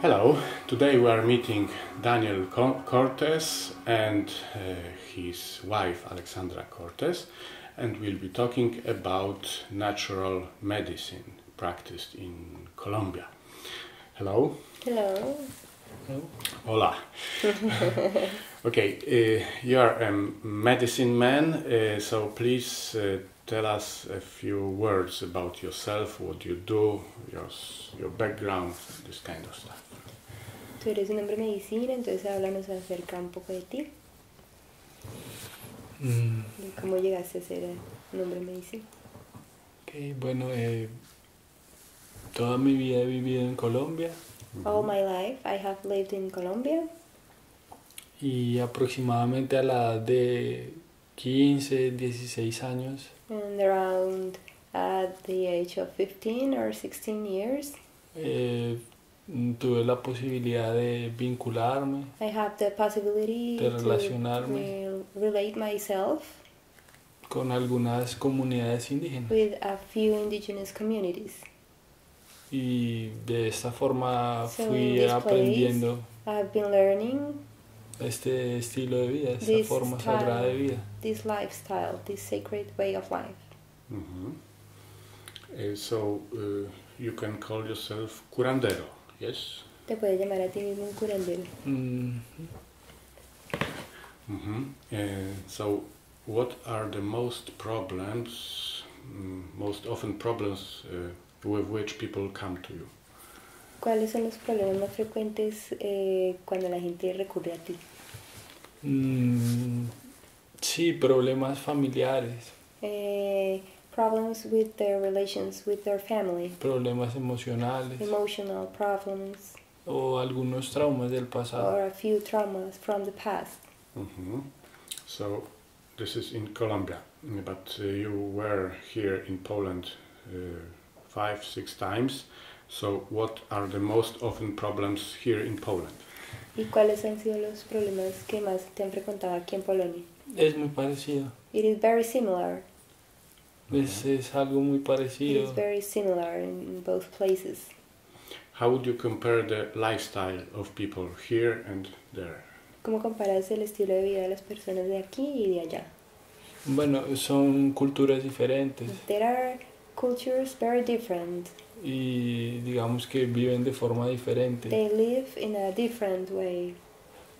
Hello, today we are meeting Daniel Cortes and uh, his wife Alexandra Cortes, and we'll be talking about natural medicine practiced in Colombia. Hello. Hello. Hola. okay, uh, you are a medicine man, uh, so please uh, tell us a few words about yourself, what you do, your, your background, this kind of stuff. Tú eres un hombre de medicina, entonces háblanos acerca un poco de ti, Mm, cómo llegaste a ser un hombre de medicina. ok, bueno, eh, toda mi vida he vivido en Colombia. All my life I have lived in Colombia. Y aproximadamente a la edad de 15, 16 años. And around at the age of 15 or 16 years. Eh, tuve la posibilidad de vincularme, I have the possibility De to relacionarme. re- relate myself con algunas comunidades indígenas with a few indigenous communities. y de esta forma So fui place, aprendiendo I've been learning este estilo de vida, esta This forma style. sagrada de vida. this lifestyle, this sacred way of life. Mhm. Uh, so uh, you can call yourself curandero, yes? Te puedes llamar a ti mismo un curandero. Mm, Mhm. Uh, so what are the most problems, mm, most often problems uh, with which people come to you? ¿Cuáles son los problemas más frecuentes eh, cuando la gente recurre a ti? Mm, sí, problemas familiares, problems with their relations with their family, problemas emocionales emotional problems, o algunos traumas del pasado. or a few traumas from the past. Mhm. So this is in Colombia, mm, but uh, you were here in Poland uh, five, six times. So what are the most often problems here in Poland? ¿Y cuáles han sido los problemas que más te han frecuentado aquí en Polonia? Es muy parecido, It is very similar. Es, es algo muy It parecido. is very similar in both places. How would you compare the lifestyle of people here and there? ¿Cómo comparas el estilo de vida de las personas de aquí y de allá? Bueno, son culturas diferentes There are cultures very different. y digamos que viven de forma diferente, They live in a different way.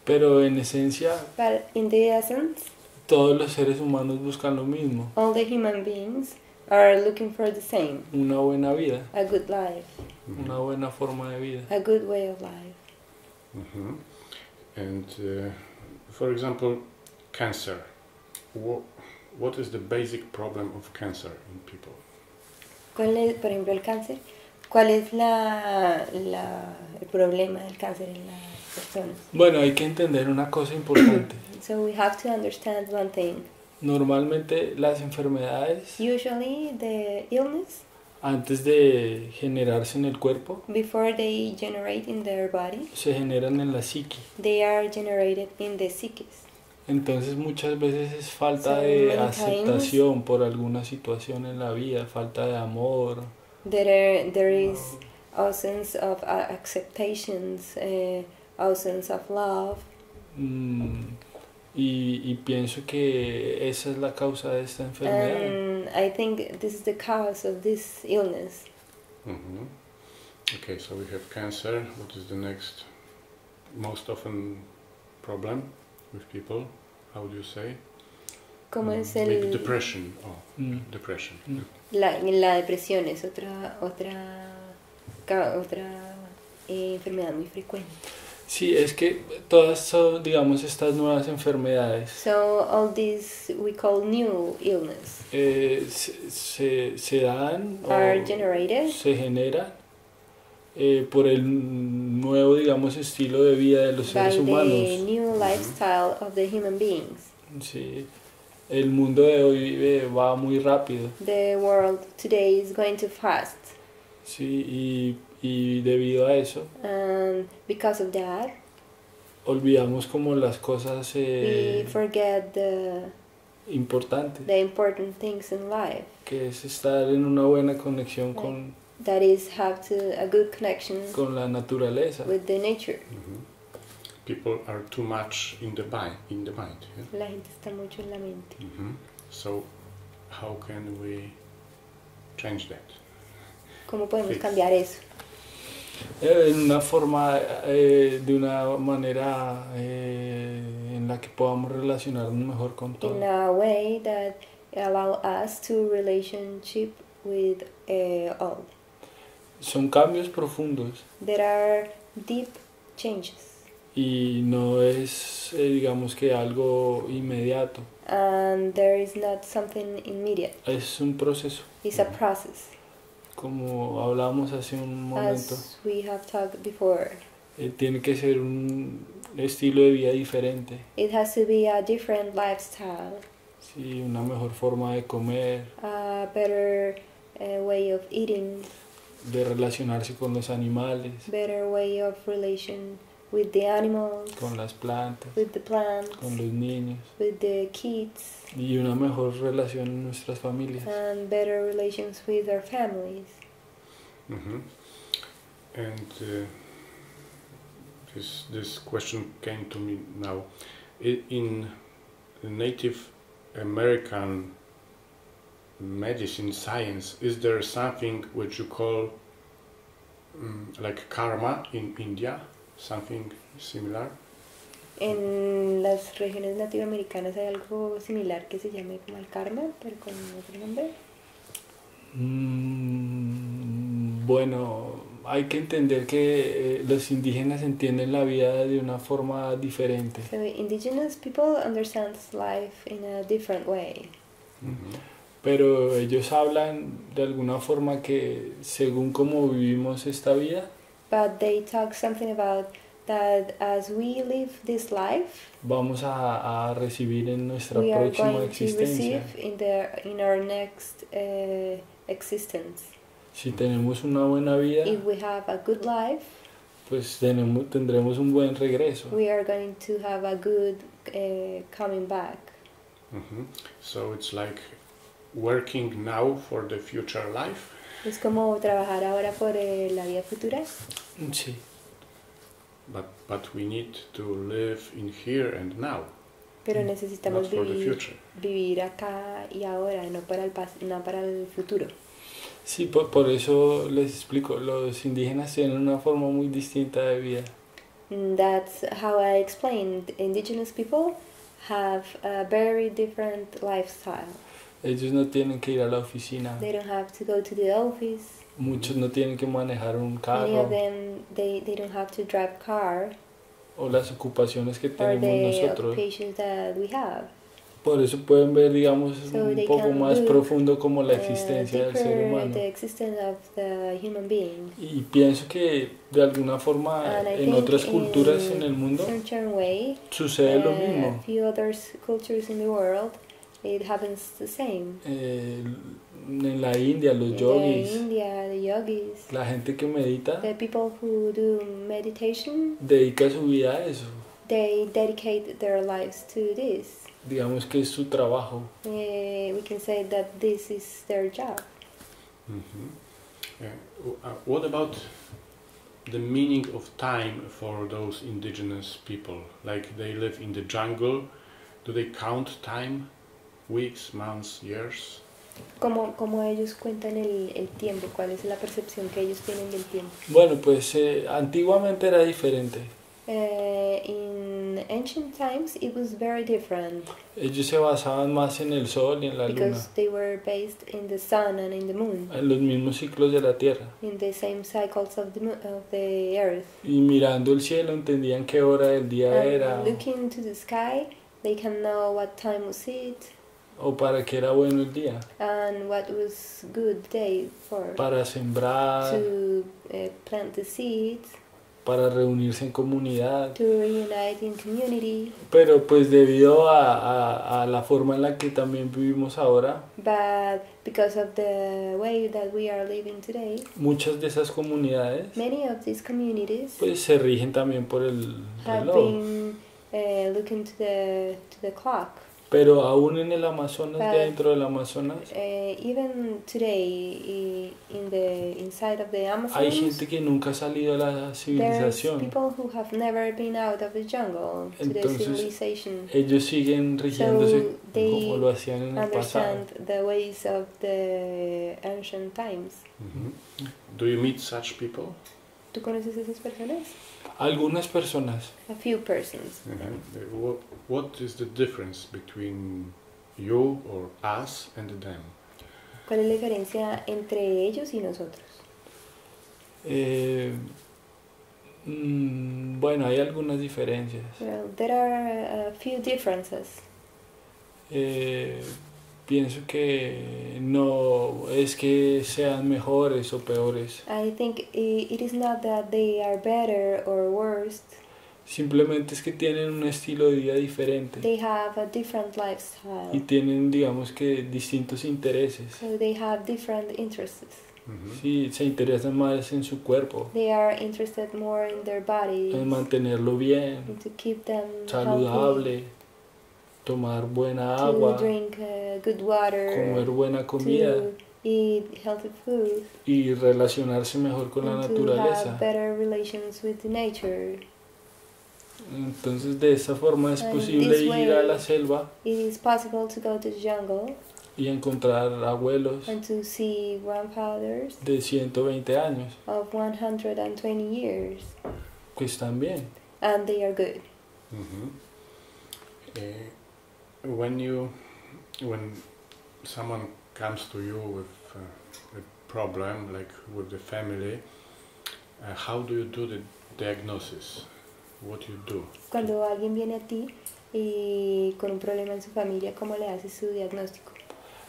pero en esencia But in the essence, todos los seres humanos buscan lo mismo, all the human beings are looking for the same una buena vida, a good life, una buena forma de vida. a good way of life. Mhm. And uh, for example, cancer. What, what is the basic problem of cancer in people? ¿Cuál es, por ejemplo, el cáncer? ¿Cuál es la, la, el problema del cáncer en las personas? Bueno, hay que entender una cosa importante. So we have to understand one thing. Normalmente las enfermedades, Usually the illness, antes de generarse en el cuerpo, before they generate in their body, se generan en la psique. they are generated in the psyches. Entonces muchas veces es falta So de many aceptación por alguna situación en la vida, falta de amor, There, are, there is absence of uh, acceptations, uh, absence of love, mm, y, y pienso que esa es la causa de esta enfermedad. and I think this is the cause of this illness. Mhm. Okay, so we have cancer. What is the next most often problem with people? How do you say? ¿Cómo Mm, es Maybe el, depression. Oh, Mm. depression. Mm. la, la depresión? Es otra, otra, otra eh, enfermedad muy frecuente. Sí, es que todas son, digamos, estas nuevas enfermedades So all these we call new illness eh, se, se, se dan o are generated se generan eh, por el nuevo, digamos, estilo de vida de los by seres the humanos. new lifestyle of the human beings. Sí, el mundo de hoy eh, va muy rápido, The world today is going too fast. sí, y, y debido a eso And because of that, olvidamos como las cosas we eh, forget the, importantes, the important things in life. que es estar en una buena conexión con, that is have to a good connection con la naturaleza. with the nature. Mhm. People are too much in the mind. In the mind. yeah? La gente está mucho en la mente. Mhm. So, how can we change that? ¿Cómo podemos cambiar eso? Eh, en una forma, eh, de una manera eh, en la que podamos relacionarnos mejor con todo. In a way that allow us to relationship with all. Son cambios profundos There are deep changes. y no es, digamos que algo inmediato, and there is not something immediate. es un proceso. It's a process, Como hablábamos hace un momento, as we have talked before. eh, tiene que ser un estilo de vida diferente, It has to be a different lifestyle, sí, una mejor forma de comer, a better uh, way of eating, de relacionarse con los animales, better way of relation with the animals, con las plantas, with the plants, con los niños with the kids, y una mejor relación en nuestras familias. and better relations with our families. Mhm. And uh, this this question came to me now. In Native American medicine science, is there something which you call um, like karma in India? Something similar? En las regiones nativoamericanas hay algo similar que se llame como el karma, pero con otro nombre. Mm, bueno, hay que entender que eh, los indígenas entienden la vida de una forma diferente, So indigenous people understand life in a different way. pero ellos hablan de alguna forma que según cómo vivimos esta vida, But they talk something about that as we live this life, vamos a, a recibir en nuestra we are próxima going to existencia. receive in the in our next uh, existence. Si tenemos una buena vida, If we have a good life, pues tenemos, tendremos un buen regreso. we are going to have a good uh, coming back. Mhm. So it's like working now for the future life. Es como trabajar ahora por eh, la vida futura, Sí, But, but we need to live in here and now, pero Mm, necesitamos vivir, vivir acá y ahora, no para el pas no para el futuro. sí por, por eso les explico, los indígenas tienen una forma muy distinta de vida. Mm, That's how I explained. Indigenous people have a very different lifestyle. Ellos no tienen que ir a la oficina, They don't have to go to the office. muchos no tienen que manejar un Many of carro them they, they don't have to drive car o las ocupaciones que tenemos the nosotros. occupations that we have. Por eso pueden ver, digamos, So un poco más profundo como la existencia del ser humano. the existence of the human being. Y pienso que de alguna forma And en otras culturas en el mundo way, sucede lo mismo. a few other s- cultures in the world, it happens the same. Eh, en la India, los In the India, the yogis, la gente que medita, the people who do meditation, dedica su vida a eso. they dedicate their lives to this. Digamos que es su trabajo. Uh, we can say that this is their job. Mhm. Uh, what about the meaning of time for those indigenous people? Like they live in the jungle. Do they count time? Weeks, months, years? ¿Cómo, cómo ellos cuentan el, el tiempo? ¿Cuál es la percepción que ellos tienen del tiempo? Bueno, pues eh, antiguamente era diferente. Uh, in ancient times, it was very different Ellos se basaban más en el sol y en la luna, because they were based in the sun and in the moon, en los mismos ciclos de la tierra. in the same cycles of the of the earth. Y mirando el cielo entendían qué hora del día era And looking to the sky, they can know what time was it o para qué era bueno el día. and what was good day for Para sembrar, to uh, plant the seeds, para reunirse en comunidad. to reunite in community. Pero pues debido a, a, a la forma en la que también vivimos ahora, But because of the way that we are living today, muchas de esas comunidades many of these communities pues se rigen también por el have reloj. been uh, looking to the to the clock. Pero aún en el Amazonas, But- dentro del Amazonas, Uh, even today, in the inside of the Amazon, hay gente que nunca ha salido a la civilización. people who have never been out of the jungle to the Entonces, civilization. Ellos siguen rigiéndose So they como lo hacían en el pasado. Understand the ways of the ancient times. Mhm. Do you meet such people? ¿Tú conoces esas personas? Algunas personas, A few persons. Mhm. What, what is the difference between you or us and them? ¿Cuál es la diferencia entre ellos y nosotros? eh, mm, bueno, hay algunas diferencias. Well, there are a few differences. Eh, pienso que no es que sean mejores o peores, I think it is not that they are better or worse. simplemente es que tienen un estilo de vida diferente They have a different y lifestyle. tienen, digamos que, distintos intereses. So they have different interests. Sí, se interesan más en su cuerpo, They are interested more in their bodies, en mantenerlo bien, to keep them healthy, saludable, tomar buena to agua, drink uh, good water, comer buena comida to eat healthy food, y relacionarse mejor con la to naturaleza. have better relations with nature. Entonces de esa forma es And posible ir a la selva It is possible to go to the jungle y encontrar abuelos and to see grandfathers de 120 años of 120 years, que están bien. and they are good. Eh, when you, when someone comes to you with uh, a problem, like with the family, uh, how do you do the diagnosis? What you do? Cuando alguien viene a ti y con un problema en su familia, ¿cómo le haces su diagnóstico?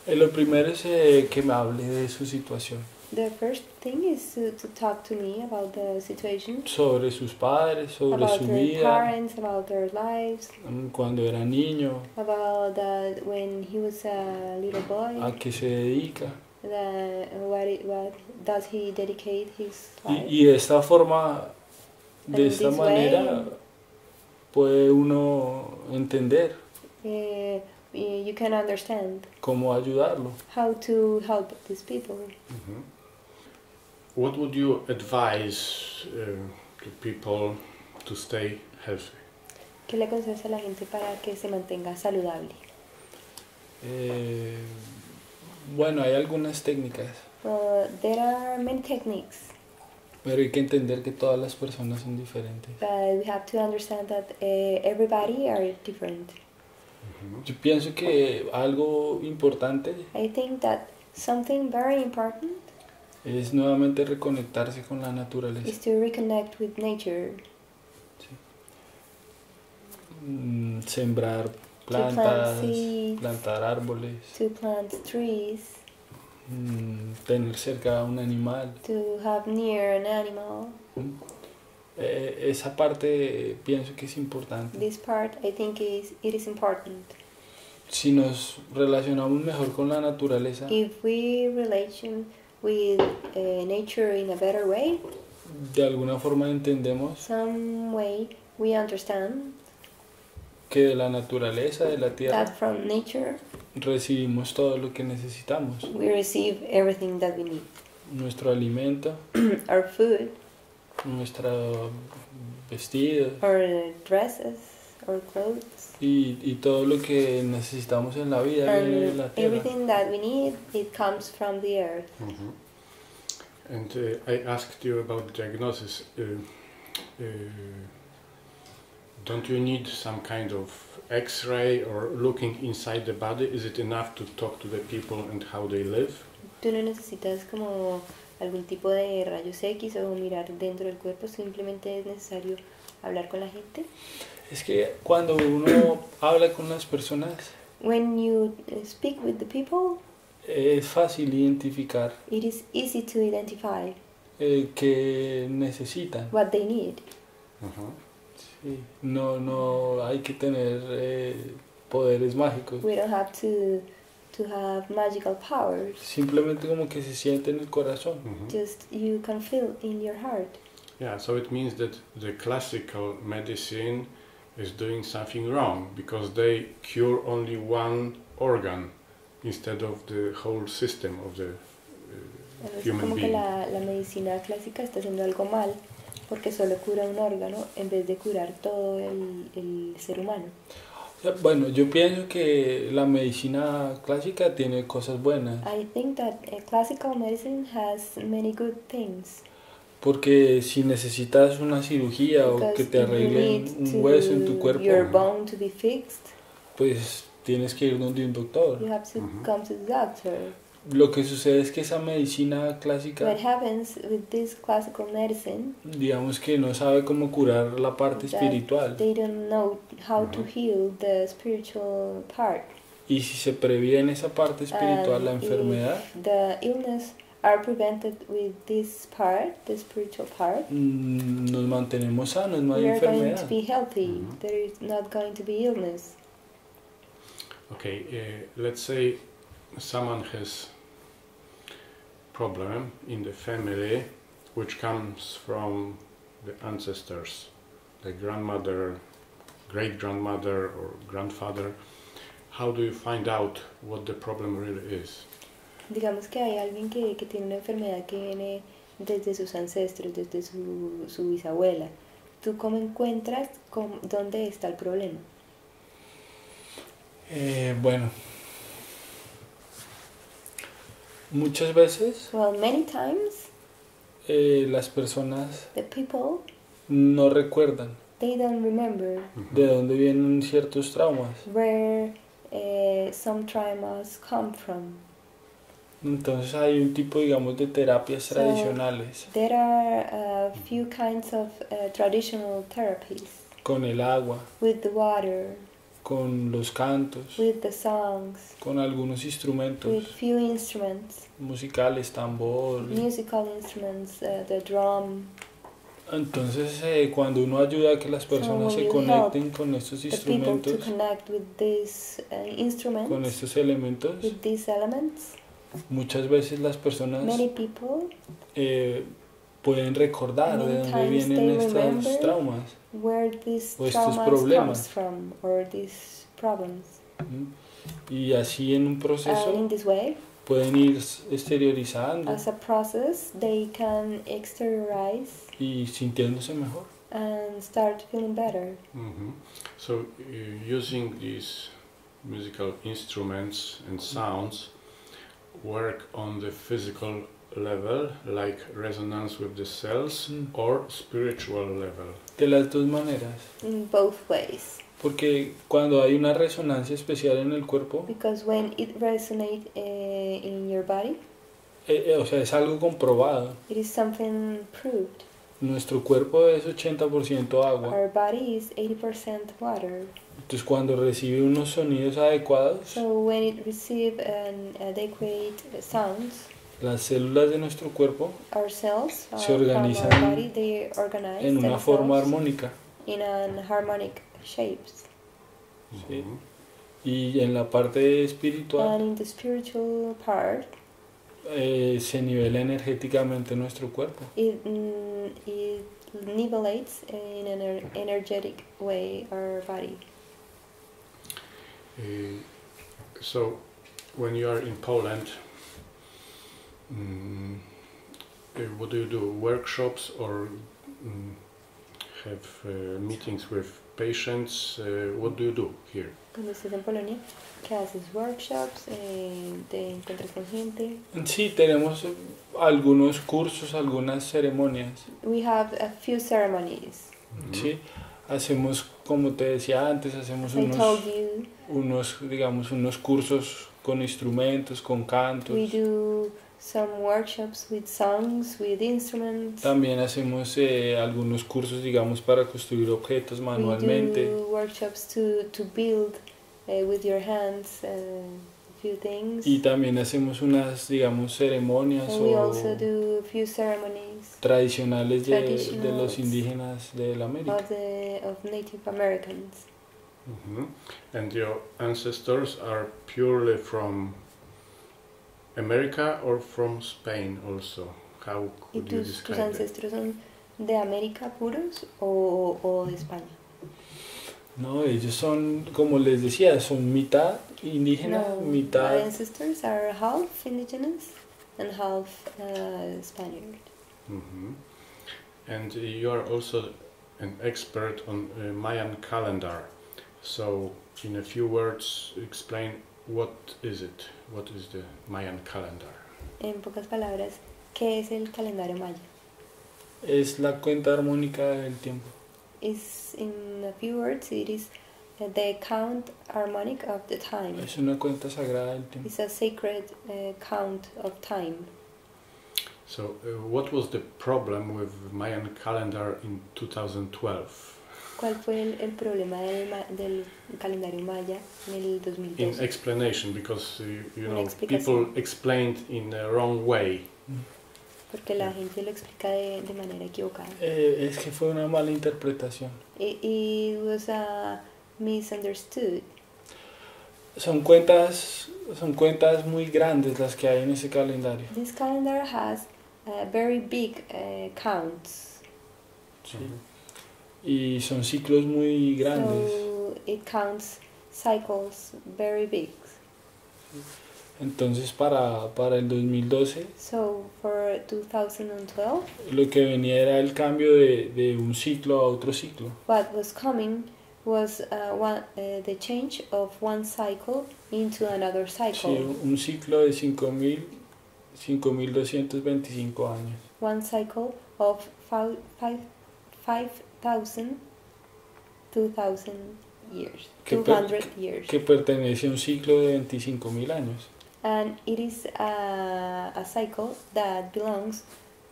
Eh, lo primero es eh, que me hable de su situación, The first thing is to, to talk to me about the situation, sobre sus padres, sobre about su their vida, parents, about their lives, mm, cuando era niño, about that when he was a little boy, a qué se dedica. the, what, it, what does he dedicate his Y, life? y de esta forma, de And esta this manera, way- puede uno entender Eh, y- you can understand cómo ayudarlo. how to help these people. Mhm. What would you advise uh, to people to stay healthy? ¿Qué le aconsejas a la gente para que se mantenga saludable? Eh, bueno, hay algunas técnicas, Uh, there are many techniques, pero hay que entender que todas las personas son diferentes. but we have to understand that uh, everybody are different. Mhm. Yo pienso que algo importante I think that something very important es nuevamente reconectarse con la naturaleza. is to reconnect with nature, Mm, Sembrar plant plantas, seeds. plantar árboles, to plant trees, mm, tener cerca a un animal. to have near an animal. Eh, esa parte pienso que es importante. This part I think is it is important. Si nos relacionamos mejor con la naturaleza, If we relation with uh, nature in a better way, de alguna forma entendemos some way we understand que de la naturaleza, de la tierra, that from nature recibimos todo lo que necesitamos. we receive everything that we need. Nuestro alimento, Our food, nuestro vestido our dresses, our clothes, y, y todo lo que necesitamos en la vida viene de la tierra. everything that we need, it comes from the earth. Mhm. And uh, I asked you about diagnosis. Uh, uh, don't you need some kind of X-ray or looking inside the body? Is it enough to talk to the people and how they live? Tú no necesitas como algún tipo de rayos X o mirar dentro del cuerpo, simplemente es necesario hablar con la gente. Es que cuando uno habla con las personas When you uh, speak with the people, es fácil identificar it is easy to identify eh, qué necesitan. what they need. Uh-huh. Sí, No, no hay que tener eh, poderes mágicos. We don't have to to have magical powers. Simplemente como que se siente en el corazón. Mhm. Just you can feel in your heart. Yeah, so it means that the classical medicine is doing something wrong because they cure only one organ instead of the whole system of the uh, Es human como que being. la, la medicina clásica está haciendo algo mal porque solo cura un órgano en vez de curar todo el, el ser humano. Bueno, yo pienso que la medicina clásica tiene cosas buenas, I think that uh, classical medicine has many good things porque si necesitas una cirugía o que te arreglen un hueso en tu cuerpo, your bone to be fixed, pues tienes que ir donde un doctor. you have to Mhm. come to the doctor. Lo que sucede es que esa medicina clásica, What happens with this classical medicine, digamos que no sabe cómo curar la parte espiritual. they don't know how to heal the spiritual part. Y si se previene esa parte espiritual, la And enfermedad, if the illness are prevented with this part, the spiritual part, mm, nos mantenemos sanos, no hay we are going to be healthy. Mhm. There is not going to be illness. Okay, uh, let's say someone has problem in the family which comes from the ancestors, the grandmother, great grandmother or grandfather. How do you find out what the problem really is? Digamos que hay alguien que, que tiene una enfermedad que viene desde sus ancestros, desde su, su bisabuela. ¿Tú cómo encuentras cómo- dónde está el problema? Eh, bueno, muchas veces Well, many times eh, las personas the people, no recuerdan they don't remember de dónde vienen ciertos traumas. where uh, some traumas come from. Entonces hay un tipo, digamos, de terapias So- tradicionales. There are a few kinds of uh, traditional therapies. Con el agua, with the water, con los cantos, with the songs, con algunos with instrumentos few instruments, musicales, tambor. musical instruments, uh, the drum, Entonces eh, cuando uno ayuda a que las personas se conecten con estos instrumentos, with these uh, con estos elementos, with these elements. Muchas veces las personas Many people eh, pueden recordar de dónde vienen estos traumas. where these O estos traumas problemas. comes from or these problems. ¿m? Y así en un And proceso way, pueden ir exteriorizando as a process, they can exteriorize y sintiéndose mejor. and start feeling better. Mhm. So, uh, using these musical instruments and sounds work on the physical level, like resonance with the cells, Mm. or spiritual level. De las dos maneras. In both ways. Porque cuando hay una resonancia especial en el cuerpo, Because when it resonates uh, in your body, eh, eh, o sea, es algo comprobado. it is something proved. Nuestro cuerpo es 80% agua. Our body is 80% water. Entonces cuando recibe unos sonidos adecuados, So when it receives an adequate sounds, las células de nuestro cuerpo our cells uh, Se from organizan our body, they en una forma armónica. in an harmonic shapes. Sí. Y en la parte espiritual And in the spiritual part, eh, se nivela energéticamente nuestro cuerpo. it, mm, it nivelates in an energetic way our body. Uh, so, when you are in Poland, mm, uh, what do you do? Workshops or mm, have uh, meetings with patients? Uh, what do you do here? Cuando estás en Polonia, ¿qué haces? Workshops, eh, te encuentras con gente. Sí, tenemos algunos cursos, algunas ceremonias. We have a few ceremonies. Sí, hacemos, como te decía antes, hacemos I unos, you unos, digamos, unos cursos con instrumentos, con cantos. we do some workshops with songs, with instruments. También hacemos eh, algunos cursos, digamos, para construir objetos We manualmente. do workshops to, to build uh, with your hands uh, a few things. Y también hacemos unas, digamos, ceremonias And we o also do a few ceremonies tradicionales de, de los indígenas de la América. of the of Native Americans. Mhm. And your ancestors are purely from America or from Spain also? How ¿Y could you tus, tus describe that? ancestros son de América puros o, o de España? No, ellos son, como les decía, son mitad indígena, No, my mitad... ancestors are half indigenous and half uh, Spaniard. hmm And you are also an expert on uh, Mayan calendar. So, in a few words, explain what is it? What is the Mayan calendar? En pocas palabras, ¿qué es el calendario maya? Es la cuenta armónica del tiempo. Is in a few words, it is the count harmonic of the time. Es una cuenta sagrada del tiempo. It's a sacred uh, count of time. So, uh, what was the problem with Mayan calendar in 2012? ¿Cuál fue el, el problema del, del calendario maya en el In 2012? explanation, because uh, you know people explained in the wrong way. Porque la gente lo explica de, de manera equivocada. Eh, es que fue una mala interpretación. It, it was uh, misunderstood. Son cuentas, son cuentas muy grandes las que hay en ese calendario. This calendar has uh, very big uh, counts. Sí. Y son ciclos muy grandes. So it counts cycles very big. Entonces para, para el 2012, so for 2012, lo que venía era el cambio de, de un ciclo a otro ciclo. What was coming was uh, one, uh, the change of one cycle into another cycle. Sí, un ciclo de 5225 años. One cycle of 5225 thousand, two thousand years, 200 per, years. Que pertenece a un ciclo de 25.000 años. And it is a, a cycle that belongs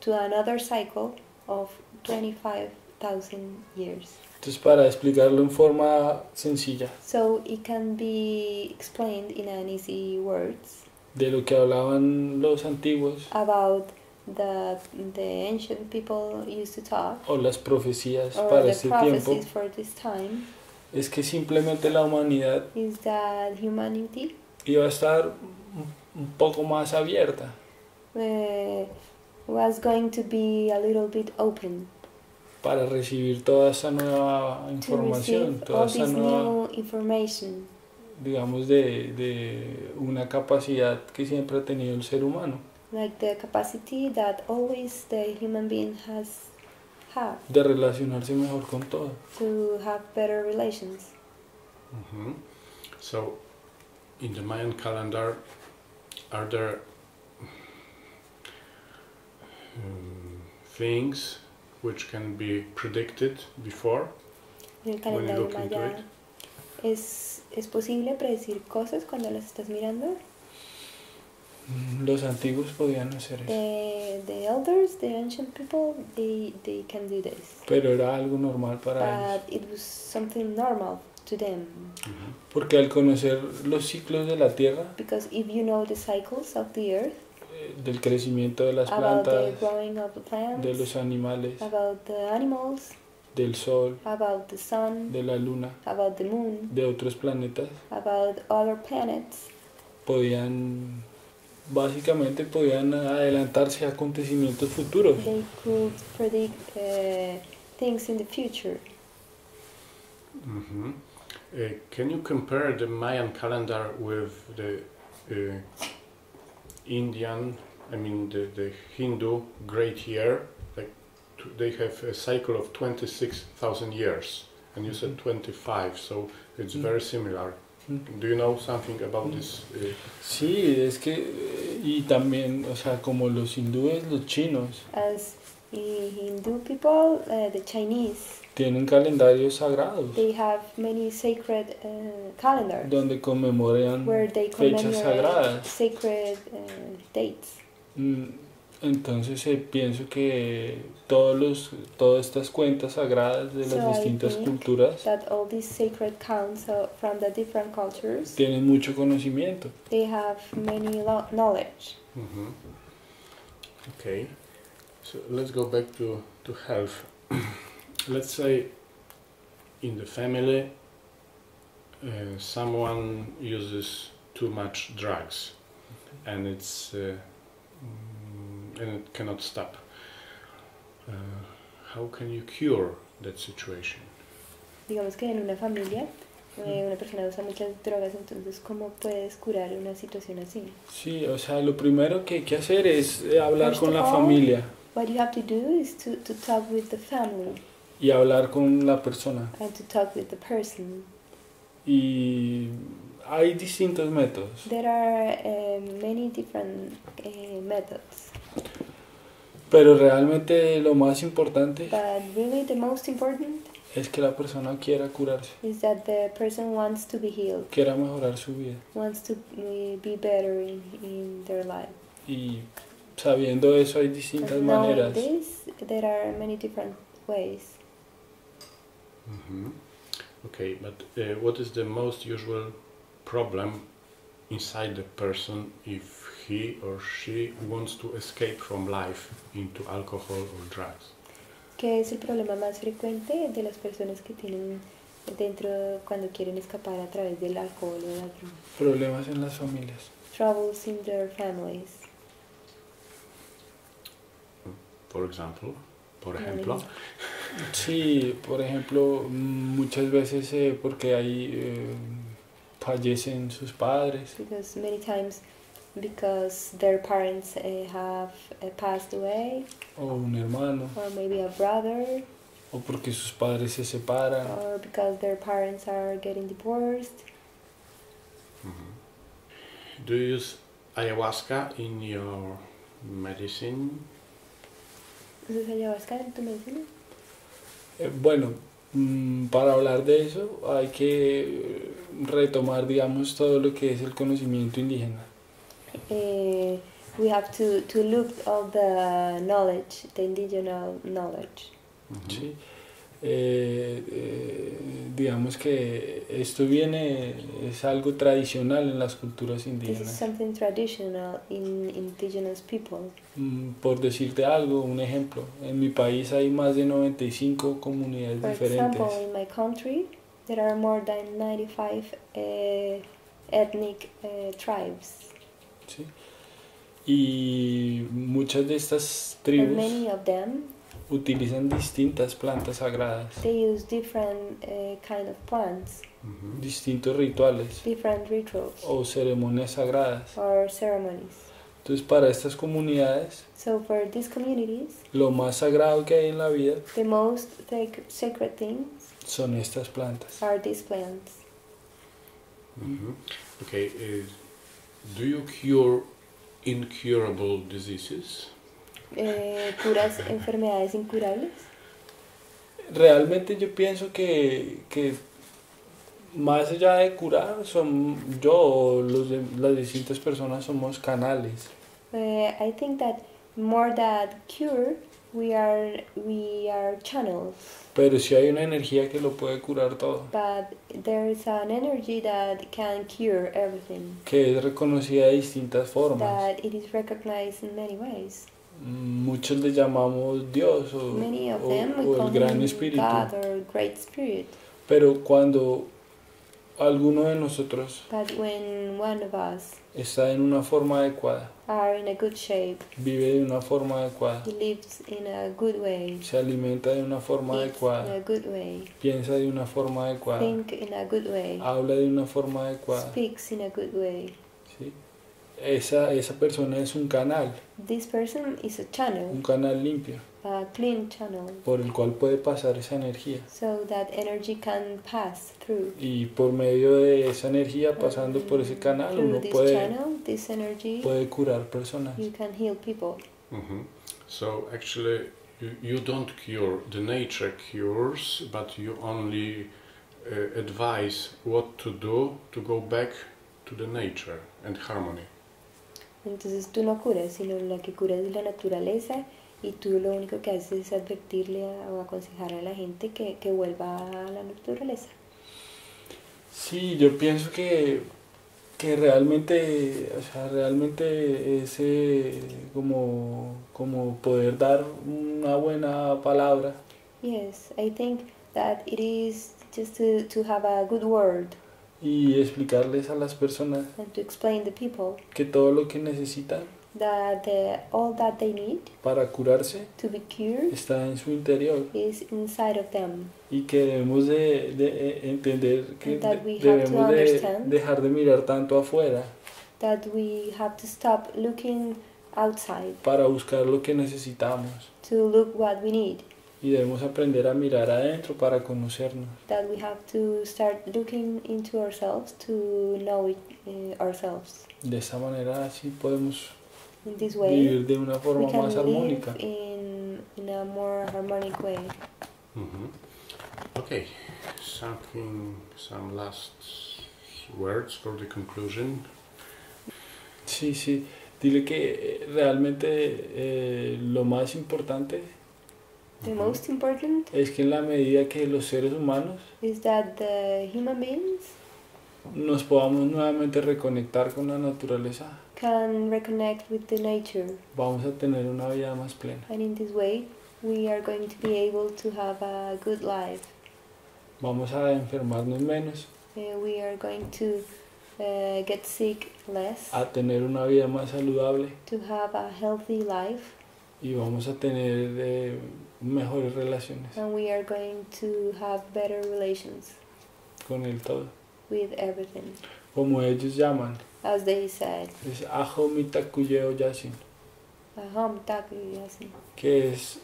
to another cycle of 25,000 years. Entonces, para explicarlo en forma sencilla. So it can be explained in an easy words. De lo que hablaban los antiguos. About the the ancient people used to talk o las profecías or para the este tiempo. prophecies for this time es que simplemente la humanidad is that humanity iba a estar un- poco más abierta. uh, was going to be a little bit open para recibir toda esa nueva to información, receive toda all esa this nueva, new information digamos, de, de una capacidad que siempre ha tenido el ser humano, like the capacity that always the human being has have de relacionarse mejor con todo. to have better relations. hmm So, in the Mayan calendar, are there um, things which can be predicted before? En el When you calendario look into maya es, es posible predecir cosas cuando las estás mirando. Los antiguos podían hacer eso, The, the elders, the ancient people, they, they can do this. pero era algo normal para ellos. But it was something normal to them. Porque al conocer los ciclos de la Tierra, Because if you know the cycles of the earth, eh, del crecimiento de las about the plantas, growing of the plants, de los animales, about the animals, del Sol, about the sun, de la Luna, about the moon, de otros planetas, about other planets, podían, básicamente podían adelantarse a acontecimientos futuros. they could predict uh, things in the future. hmm Uh, can you compare the Mayan calendar with the uh, Indian, I mean the, the Hindu great year? Like t- they have a cycle of 26,000 years, and you said 25, so it's Mm. very similar. Do you know something about this? Uh, Sí, es que, eh, y también, o sea, como los hindúes, los chinos, As the Hindu people, uh, the Chinese, tienen calendarios sagrados they have many sacred uh, calendars donde conmemoran where they fechas sagradas. sacred uh, dates. Mm, Entonces eh, pienso que todos los, todas estas cuentas sagradas de las So distintas culturas That all these sacred counts from the different cultures, tienen mucho conocimiento. they have many lo- knowledge. Okay, so let's go back to, to health. let's say in the family uh, someone uses too much drugs and it's uh, and it cannot stop. Uh, how can you cure that situation? Digamos que en una familia eh, una persona usa muchas drogas, entonces ¿cómo puedes curar una situación así? Sí, o sea, lo primero que hay que hacer es eh, hablar First con la all, familia What you have to do is to, to talk with the family y hablar con la persona. and to talk with the person. Y hay distintos métodos. There are um, many different uh, methods, Pero realmente lo más importante but really the most important es que la persona quiera curarse, is that the person wants to be healed, quiera mejorar su vida. wants to be better in, in their life. Y sabiendo eso hay distintas And knowing maneras. this, there are many different ways. Mhm. Okay, but uh, what is the most usual problem inside the person if he or she wants to escape from life into alcohol or drugs? ¿Qué es el problema más frecuente de las personas que tienen dentro cuando quieren escapar a través del alcohol o la droga? Problemas en las familias. Troubles in their families. For example, por ejemplo, Sí, por ejemplo, muchas veces eh, porque ahí eh, fallecen sus padres Because many times, because their parents uh, have uh, passed away, o un hermano or maybe a brother, o porque sus padres se separan. or because their parents are getting divorced. Mhm. do you use ayahuasca in your medicine? ¿Usas ayahuasca en tu medicina? Eh, bueno, mm, para hablar de eso hay que eh, retomar, digamos, todo lo que es el conocimiento indígena. Uh, we have to, to look all the knowledge, the indigenous knowledge. ¿sí? Eh, eh, digamos que esto viene, es algo tradicional en las culturas This is indígenas. something traditional in indigenous people. Mm, Por decirte algo, un ejemplo, en mi país hay más de 95 comunidades For diferentes. example, in my country, there are more than 95 uh, ethnic uh, tribes. ¿Sí? Y muchas de estas tribus many of them, utilizan distintas plantas sagradas, they use different uh, kind of plants, distintos rituales different rituals o ceremonias sagradas. or ceremonies. Entonces para estas comunidades So for these communities, lo más sagrado que hay en la vida the most sac- sacred things son estas plantas. are these plants. Okay, uh, do you cure incurable diseases? Eh, ¿Curas enfermedades incurables? Realmente yo pienso que, que más allá de curar, son yo o los de- las distintas personas somos canales. Uh, I think that more than cure, we are we are channels. Pero si hay una energía que lo puede curar todo, But there is an energy that can cure everything. que es reconocida de distintas formas. That it is recognized in many ways. Muchos le llamamos Dios o, Many of them o el Gran Espíritu. God or Great Spirit. Pero cuando alguno de nosotros But when one of us está en una forma adecuada, are in a good shape, vive de una forma adecuada, he lives in a good way, se alimenta de una forma eats in adecuada, a good way, piensa de una forma adecuada, think in a good way, habla de una forma adecuada, speaks in a good way. ¿sí? esa, esa persona es un canal, This person is a un channel, canal limpio, a clean channel, por el cual puede pasar esa energía. so that energy can pass through. Y por medio de esa energía, pasando por ese canal, Through uno this puede, channel, this energy, puede curar personas. you can heal people. Mhm. So actually, you, you don't cure. The nature cures, but you only uh, advise what to do to go back to the nature and harmony. Entonces tú no curas, sino la que cura es la naturaleza y tú lo único que haces es advertirle a- o aconsejar a la gente que, que vuelva a la naturaleza. Sí, yo pienso que, que realmente, o sea, realmente es eh, como, como poder dar una buena palabra Yes, I think that it is just to, to have a good word y explicarles a las personas and to explain to people que todo lo que necesitan that the, all that they need para curarse to be cured está en su interior is inside of them. y que debemos de, de, eh, entender que debemos de dejar de mirar tanto afuera That we have to stop looking outside para buscar lo que necesitamos to look what we need. y debemos aprender a mirar adentro para conocernos. That we have to start looking into ourselves to know it, uh, ourselves. De esa manera así podemos In this way, vivir de una we forma can más live armónica. in, in a more harmonic way. Mhm. Okay, something, some last words for the conclusion. Sí, sí. Dile que eh, realmente eh, lo más importante The most important es que en la medida que los seres humanos is that the human beings nos podamos nuevamente reconectar con la naturaleza, can reconnect with the nature, vamos a tener una vida más plena. and in this way, we are going to be able to have a good life. Vamos a enfermarnos menos, Uh, we are going to uh, get sick less, a tener una vida más saludable to have a healthy life, y vamos a tener eh, mejores relaciones and we are going to have better relations con el todo. with everything. Como ellos llaman, As they said, es ajo mitakuyeo yasin, "Aham taki", así. que es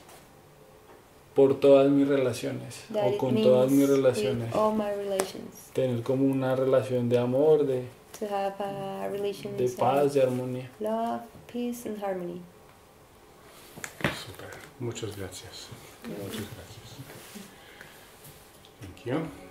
por todas mis relaciones That o con todas mis relaciones. all my relations. Tener como una relación de amor, de, To have a relation de paz, de armonía. love, peace, and harmony. Super. Muchas gracias. Muchas gracias. Thank you.